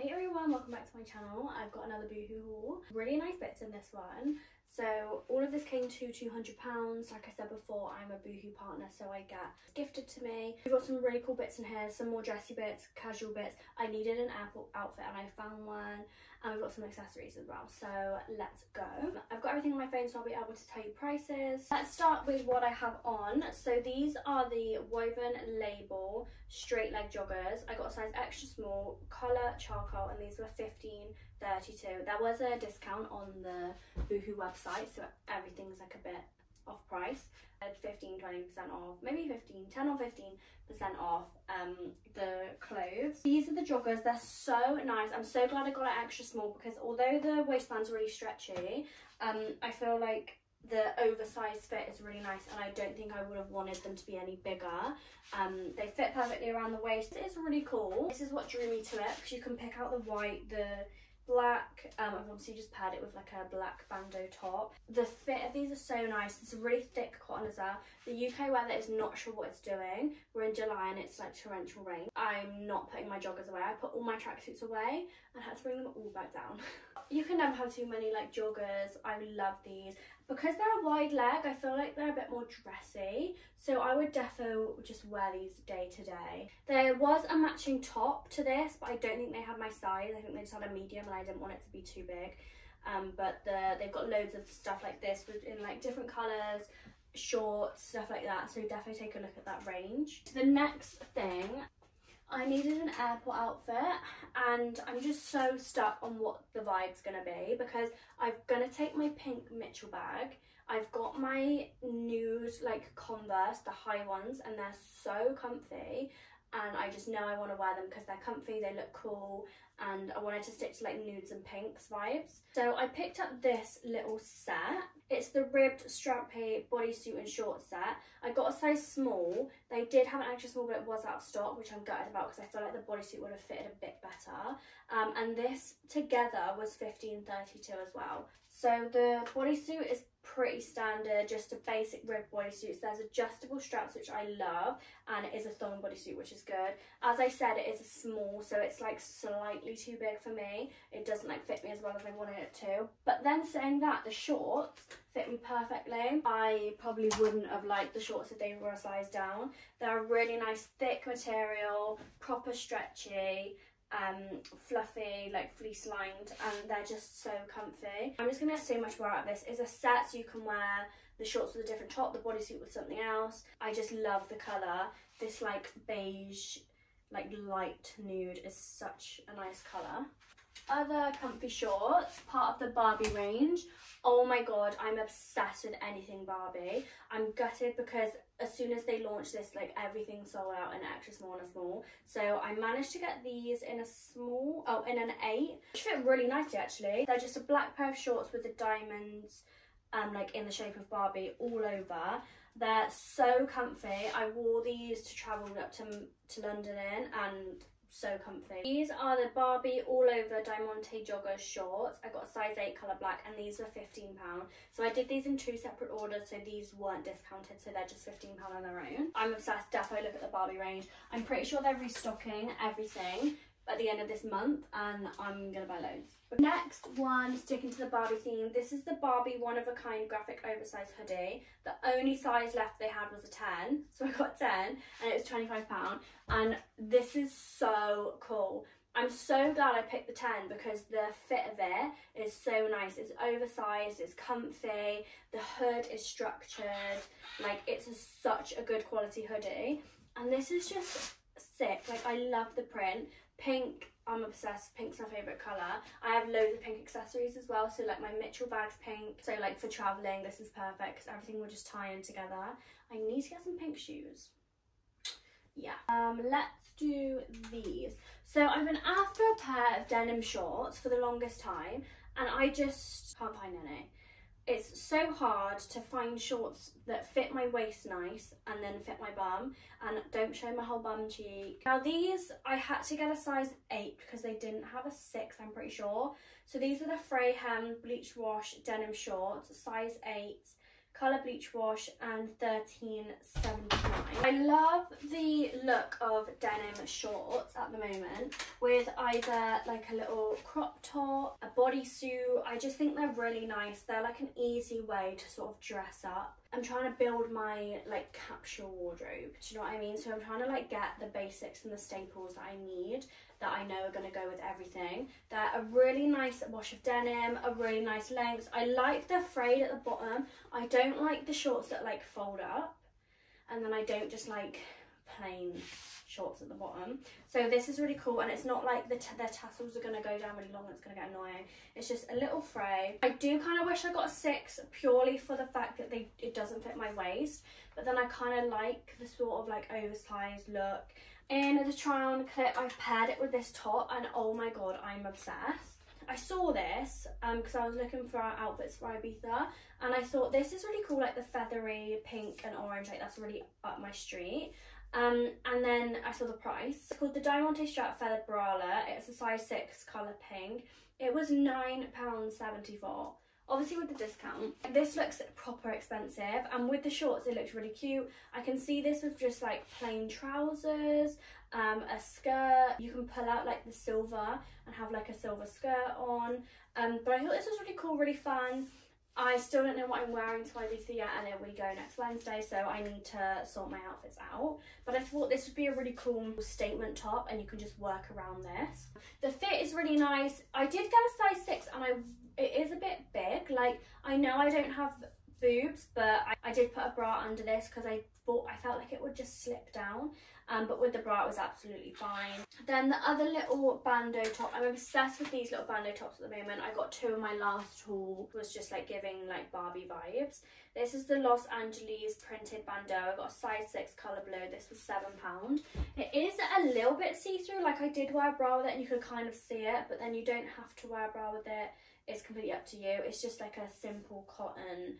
Hey everyone, welcome back to my channel. I've got another Boohoo haul. Really nice bits in this one. So all of this came to £200. Like I said before, I'm a Boohoo partner, so I get gifted to me. We've got some really cool bits in here, some more dressy bits, casual bits. I needed an Apple outfit and I found one. And we've got some accessories as well, so let's go. I've got everything on my phone, so I'll be able to tell you prices. Let's start with what I have on. So these are the Woven Label straight leg joggers. I got a size extra small, colour charcoal, and these were 15.32. There was a discount on the Boohoo website, so everything's like a bit off price. 15 20% off, maybe 15, 10 or 15% off um, the clothes. These are the joggers, they're so nice. I'm so glad I got it extra small because although the waistband's really stretchy, um, I feel like the oversized fit is really nice and I don't think I would have wanted them to be any bigger. Um, they fit perfectly around the waist. It's really cool. This is what drew me to it because you can pick out the white, the black. Um, I've obviously just paired it with like a black bandeau top. The fit of these are so nice. It's a really thick cotton as well. The UK weather is not sure what it's doing. We're in July and it's like torrential rain. I'm not putting my joggers away. I put all my tracksuits away and had to bring them all back down. you can never have too many like joggers. I love these. Because they're a wide leg, I feel like they're a bit more dressy. So I would defo just wear these day to day. There was a matching top to this, but I don't think they had my size. I think they just had a medium and I didn't want it to be too big. Um, but the, they've got loads of stuff like this in like different colours, shorts, stuff like that. So definitely take a look at that range. The next thing I needed an airport outfit and I'm just so stuck on what the vibe's gonna be because I'm gonna take my pink Mitchell bag. I've got my nude like Converse, the high ones, and they're so comfy and I just know I want to wear them because they're comfy, they look cool, and I wanted to stick to like nudes and pinks vibes. So I picked up this little set. It's the ribbed strappy bodysuit and short set. I got a size small. They did have an extra small, but it was out of stock, which I'm gutted about because I feel like the bodysuit would have fitted a bit better. Um, and this together was 15.32 as well. So the bodysuit is pretty standard, just a basic rib bodysuit. There's adjustable straps, which I love, and it is a thong bodysuit, which is good. As I said, it is a small, so it's like slightly too big for me. It doesn't like fit me as well as I wanted it to. But then saying that, the shorts fit me perfectly. I probably wouldn't have liked the shorts if they were a size down. They're a really nice thick material, proper stretchy, um, fluffy, like fleece lined, and they're just so comfy. I'm just gonna get so much more out of this. It's a set so you can wear the shorts with a different top, the bodysuit with something else. I just love the colour. This like beige, like light nude is such a nice colour. Other comfy shorts, part of the Barbie range. Oh my god, I'm obsessed with anything Barbie. I'm gutted because as soon as they launched this, like everything sold out in extra small and small. So I managed to get these in a small, oh, in an eight, which fit really nicely actually. They're just a black pair of shorts with the diamonds um, like in the shape of Barbie all over. They're so comfy. I wore these to travel up to, to London in and so comfy. These are the Barbie All Over Diamante Jogger shorts. I got a size 8 colour black and these were £15. So I did these in two separate orders so these weren't discounted so they're just £15 on their own. I'm obsessed, definitely look at the Barbie range. I'm pretty sure they're restocking everything at the end of this month and I'm gonna buy loads. Next one, sticking to the Barbie theme, this is the Barbie one of a kind graphic oversized hoodie. The only size left they had was a 10, so I got 10 and it was £25 and this is so cool. I'm so glad I picked the 10 because the fit of it is so nice. It's oversized, it's comfy, the hood is structured, like it's a, such a good quality hoodie. And this is just sick, like I love the print. Pink, I'm obsessed. Pink's my favourite colour. I have loads of pink accessories as well. So like my Mitchell bag's pink. So like for travelling, this is perfect because everything will just tie in together. I need to get some pink shoes. Yeah. Um, let's do these. So I've been after a pair of denim shorts for the longest time and I just can't find any it's so hard to find shorts that fit my waist nice and then fit my bum and don't show my whole bum cheek. Now these, I had to get a size 8 because they didn't have a 6 I'm pretty sure. So these are the Fray Hem Bleach Wash Denim Shorts, size 8, colour bleach wash and 13.79. I love the look of denim shorts at the moment with either like a little crop top, a bodysuit. I just think they're really nice. They're like an easy way to sort of dress up. I'm trying to build my like capsule wardrobe, do you know what I mean? So I'm trying to like get the basics and the staples that I need that I know are going to go with everything. They're a really nice wash of denim, a really nice length. I like the frayed at the bottom. I don't like the shorts that like fold up. And then I don't just like plain shorts at the bottom. So this is really cool and it's not like the their tassels are going to go down really long it's going to get annoying. It's just a little fray. I do kind of wish I got a six purely for the fact that they it doesn't fit my waist. But then I kind of like the sort of like oversized look in the try on clip I've paired it with this top and oh my god I'm obsessed. I saw this because um, I was looking for our outfits for Ibiza and I thought this is really cool like the feathery pink and orange like that's really up my street um, and then I saw the price. It's called the Diamante Strap Feathered Bralette. It's a size 6 colour pink. It was £9.74 obviously with the discount this looks proper expensive and with the shorts it looks really cute i can see this with just like plain trousers um, a skirt you can pull out like the silver and have like a silver skirt on um, but i thought this was really cool really fun I still don't know what I'm wearing to Ibiza yet and then we go next Wednesday so I need to sort my outfits out. But I thought this would be a really cool statement top and you can just work around this. The fit is really nice. I did get a size 6 and I it is a bit big. Like, I know I don't have boobs, but I, I did put a bra under this because I thought I felt like it would just slip down. Um, but with the bra it was absolutely fine. Then the other little bandeau top, I'm obsessed with these little bandeau tops at the moment. I got two in my last haul, was just like giving like Barbie vibes. This is the Los Angeles printed bandeau. I got a size 6 colour blue. This was £7. It is a little bit see-through, like I did wear a bra with it and you could kind of see it, but then you don't have to wear a bra with it it's completely up to you. It's just like a simple cotton,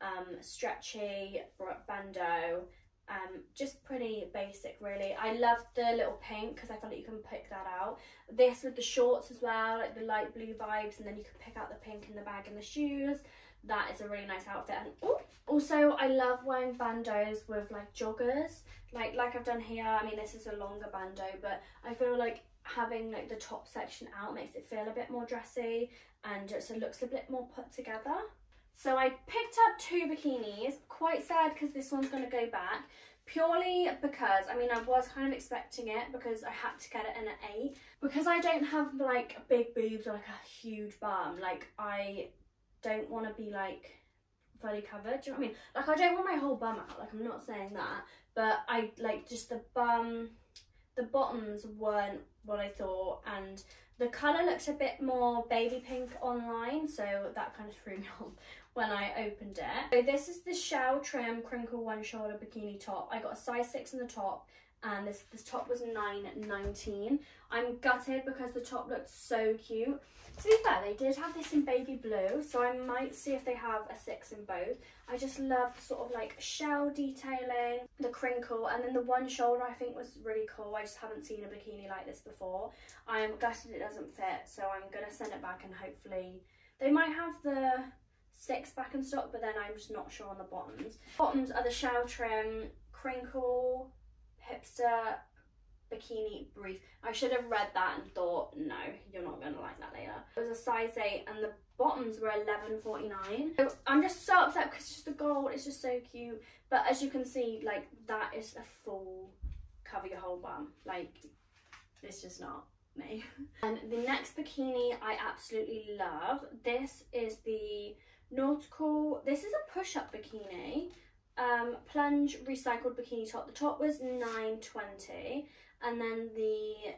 um, stretchy bandeau. Um, just pretty basic really. I love the little pink because I feel like you can pick that out. This with the shorts as well, like the light blue vibes and then you can pick out the pink in the bag and the shoes. That is a really nice outfit. And ooh, also I love wearing bandeaus with like joggers. Like like I've done here, I mean this is a longer bandeau but I feel like having like the top section out makes it feel a bit more dressy and so it looks a bit more put together. So I picked up two bikinis, quite sad because this one's going to go back, purely because, I mean I was kind of expecting it because I had to get it in at 8. Because I don't have like big boobs or like a huge bum, like I don't want to be like fully covered, do you know what I mean? Like I don't want my whole bum out, like I'm not saying that, but I like just the bum, the bottoms weren't what I thought and the colour looks a bit more baby pink online, so that kind of threw me off when I opened it. So this is the Shell Trim Crinkle One Shoulder Bikini Top. I got a size 6 in the top and this, this top was 9.19. I'm gutted because the top looked so cute. To be fair, they did have this in baby blue, so I might see if they have a six in both. I just love sort of like shell detailing, the crinkle, and then the one shoulder I think was really cool. I just haven't seen a bikini like this before. I am gutted it doesn't fit, so I'm to send it back and hopefully... They might have the six back in stock, but then I'm just not sure on the bottoms. Bottoms are the shell trim, crinkle, hipster, bikini brief. I should have read that and thought, no, you're not going to like that later. It was a size 8 and the bottoms were 11.49. So I'm just so upset because it's just the gold, it's just so cute. But as you can see, like, that is a full cover your whole bum. Like, it's just not me. And the next bikini I absolutely love. This is the Nautical, this is a push-up bikini. Um, plunge recycled bikini top. The top was 9.20 and then the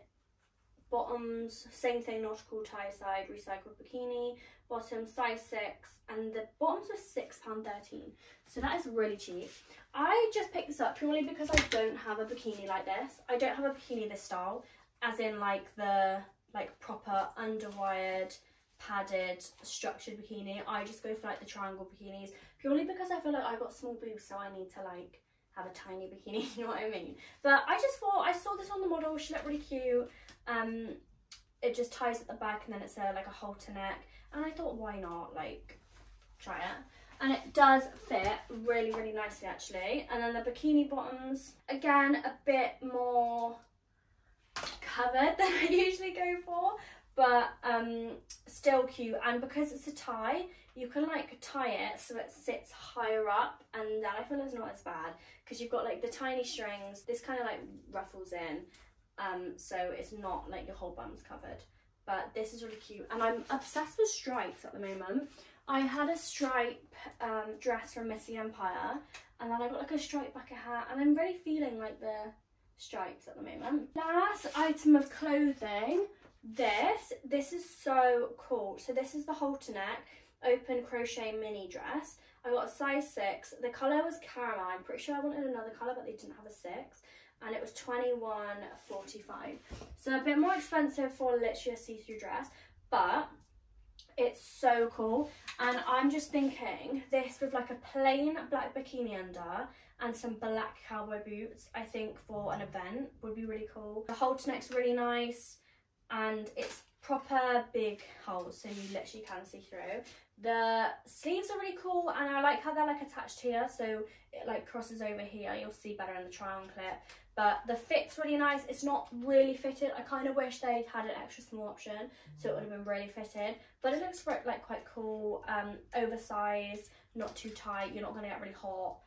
bottoms, same thing, nautical tie side, recycled bikini, bottom size 6, and the bottoms were £6.13. So that is really cheap. I just picked this up purely because I don't have a bikini like this. I don't have a bikini this style, as in like the like proper underwired, padded, structured bikini. I just go for like the triangle bikinis, purely because I feel like I've got small boobs, so I need to like have a tiny bikini, you know what I mean? But I just thought, I saw this on the model, she looked really cute. Um, it just ties at the back and then it's a, like a halter neck. And I thought, why not, like, try it. and it does fit really, really nicely actually. And then the bikini bottoms, again, a bit more covered than I usually go for, but um, still cute. And because it's a tie, you can like tie it so it sits higher up and then I feel it's not as bad because you've got like the tiny strings, this kind of like ruffles in, um, so it's not like your whole bum's covered. But this is really cute and I'm obsessed with stripes at the moment. I had a stripe um, dress from Missy Empire and then I got like a stripe bucket hat and I'm really feeling like the stripes at the moment. Last item of clothing, this. This is so cool. So this is the halter neck open crochet mini dress. I got a size 6. The colour was caramel. I'm pretty sure I wanted another colour but they didn't have a 6. And it was 21.45. So a bit more expensive for literally a see-through dress. But it's so cool. And I'm just thinking this with like a plain black bikini under and some black cowboy boots, I think for an event would be really cool. The halter neck's really nice and it's proper big holes so you literally can see through. The sleeves are really cool and I like how they're like attached here so it like crosses over here. You'll see better in the try on clip. But the fit's really nice. It's not really fitted. I kind of wish they'd had an extra small option so it would have been really fitted. But it looks like quite cool, um, oversized, not too tight. You're not going to get really hot.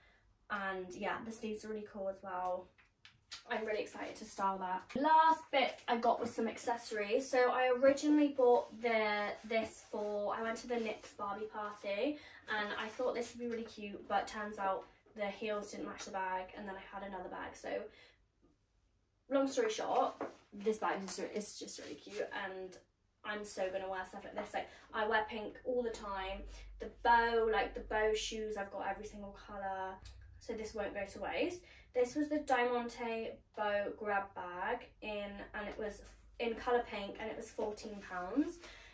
And yeah, the sleeves are really cool as well. I'm really excited to style that. Last bit I got was some accessories. So I originally bought the this for, I went to the NYX Barbie party and I thought this would be really cute, but turns out the heels didn't match the bag and then I had another bag. So long story short, this bag is just, really cute and I'm so gonna wear stuff like this. Like I wear pink all the time. The bow, like the bow shoes, I've got every single colour. So this won't go to waste. This was the Diamante Bow Grab Bag in, and it was in colour pink and it was £14.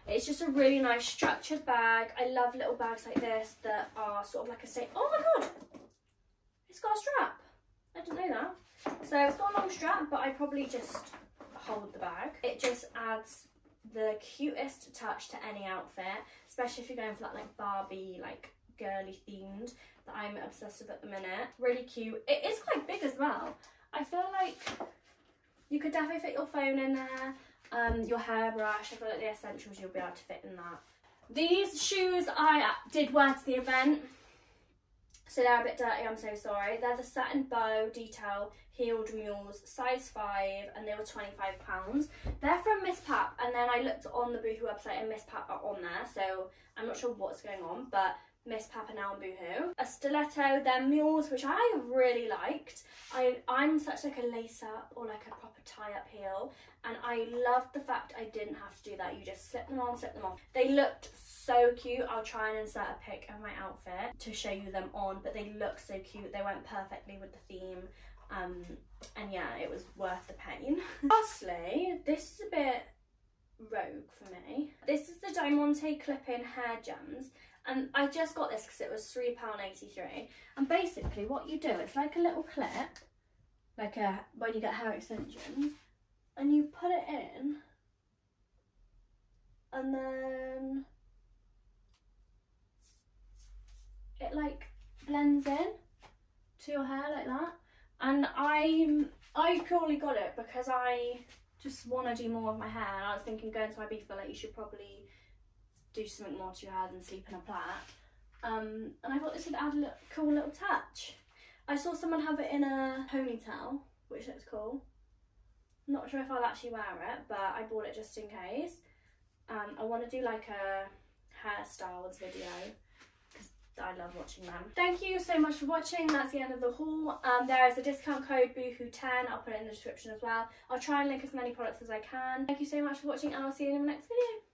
It's just a really nice structured bag. I love little bags like this that are sort of like a state. Oh my God, it's got a strap. I didn't know that. So it's got a long strap, but I probably just hold the bag. It just adds the cutest touch to any outfit, especially if you're going for that like Barbie, like girly themed that I'm obsessed with at the minute. Really cute. It is quite big as well. I feel like you could definitely fit your phone in there, um, your hairbrush. I feel like the essentials you'll be able to fit in that. These shoes I did wear to the event. So they're a bit dirty, I'm so sorry. They're the satin bow detail heeled mules, size 5, and they were £25. They're from Miss Pap, and then I looked on the Boohoo website and Miss Pap are on there, so I'm not sure what's going on, but MissPap now and Boohoo. A stiletto, they're mules, which I really liked. I, I'm such like a lace up or like a proper tie up heel, and I loved the fact I didn't have to do that. You just slip them on, slip them off. They looked so cute. I'll try and insert a pic of my outfit to show you them on, but they look so cute. They went perfectly with the theme. Um, and yeah, it was worth the pain. Lastly, this is a bit rogue for me. This is the Diamante clip-in hair gems and I just got this because it was £3.83 and basically what you do it's like a little clip like a when you get hair extensions and you put it in and then it like blends in to your hair like that. And I I purely got it because I just want to do more of my hair and I was thinking going to my beef like you should probably do something more to your hair than sleep in a plait. Um, and I thought this would add a little, cool little touch. I saw someone have it in a ponytail, which looks cool. Not sure if I'll actually wear it, but I bought it just in case. Um, I want to do like a hairstyles video because I love watching them. Thank you so much for watching. That's the end of the haul. Um, there is a discount code BOOHOO10. I'll put it in the description as well. I'll try and link as many products as I can. Thank you so much for watching and I'll see you in the next video.